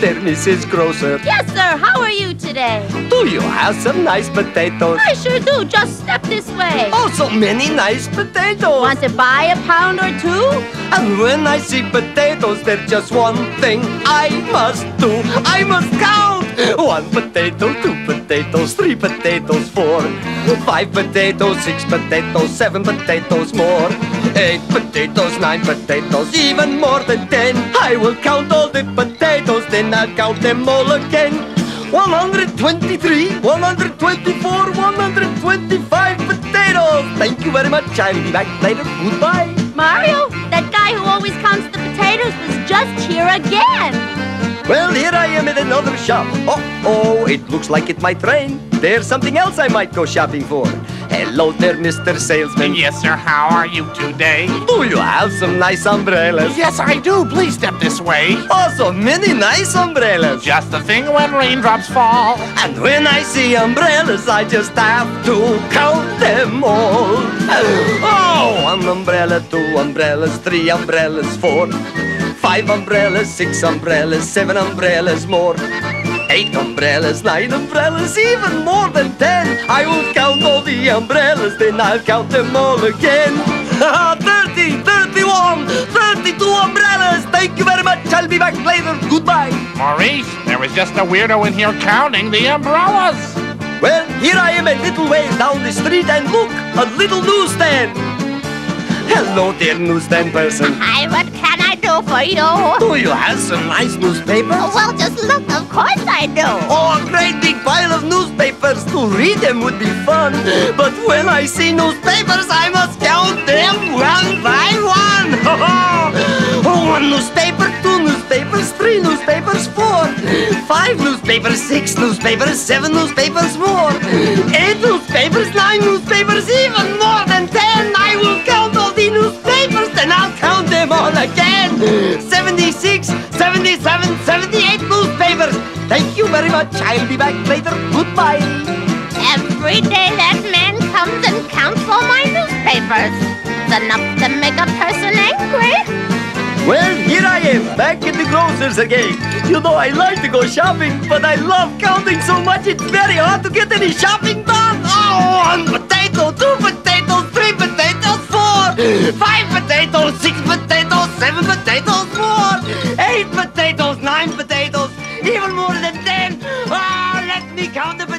there, Mrs. Grocer. Yes, sir. How are you today? Do you have some nice potatoes? I sure do. Just step this way. Oh, so many nice potatoes. Want to buy a pound or two? And when I see potatoes, there's just one thing I must do. I must count. One potato, two potatoes, three potatoes, four. Five potatoes, six potatoes, seven potatoes more. Eight potatoes, nine potatoes, even more than ten. I will count all the potatoes, then I'll count them all again. 123, 124, 125 potatoes. Thank you very much. I'll be back later. Goodbye. Mario, that guy who always counts the potatoes was just here again. Well, here I am at another shop. Oh, oh, it looks like it might rain. There's something else I might go shopping for. Hello there, Mr. Salesman. Yes, sir. How are you today? Do you have some nice umbrellas? Yes, I do. Please step this way. Oh, so many nice umbrellas. Just the thing when raindrops fall. And when I see umbrellas, I just have to count them all. Oh, one umbrella, two umbrellas, three umbrellas, four. Five umbrellas, six umbrellas, seven umbrellas more. Eight umbrellas, nine umbrellas, even more than ten. I will count all the umbrellas, then I'll count them all again. 30, 31, 32 umbrellas. Thank you very much. I'll be back later. Goodbye. Maurice, there was just a weirdo in here counting the umbrellas. Well, here I am a little ways down the street and look, a little newsstand. Hello there, newsstand person. Hi, what can I do you? Do you have some nice newspapers? Well, just look. Of course I do. Oh, a great big pile of newspapers. To read them would be fun. But when I see newspapers, I must count them one by one. oh, one newspaper, two newspapers, three newspapers, four, five newspapers, six newspapers, seven newspapers more, eight newspapers, nine newspapers, even 76, 77, 78 newspapers. Thank you very much. I'll be back later. Goodbye. Every day that man comes and counts all my newspapers. It's enough to make a person angry. Well, here I am, back at the grocer's again. You know, I like to go shopping, but I love counting so much it's very hard to get any shopping done. Oh, one potato, two potatoes, three potatoes, four, five potatoes, six potatoes, seven potatoes, Eight potatoes, nine potatoes, even more than ten! Ah, oh, let me count the potatoes!